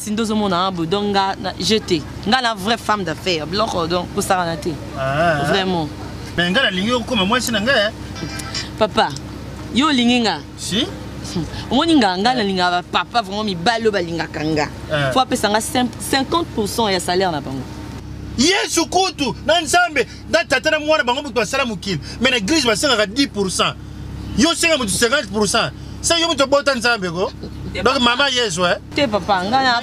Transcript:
sindo ozomona abo donc nga jete nga na vraie femme d'affaire biloko donc kosakana te ah. vraiment me nga nalingi okoma mwasi na nga eh. papa yo olingi nga si omoni nga nga nalingaka bapapa vraiment mibali oyo balingaka nga eh. fo apesa nga 50 ya salaire na bango yesu kutu na nzambe nga tata na mwana bango moto basala mokili mais na eglise basengaka 10 pourcent yo osenga moto 50 pourcent se yo moto obota nzambe ko donc mama yesu eh? te papa nga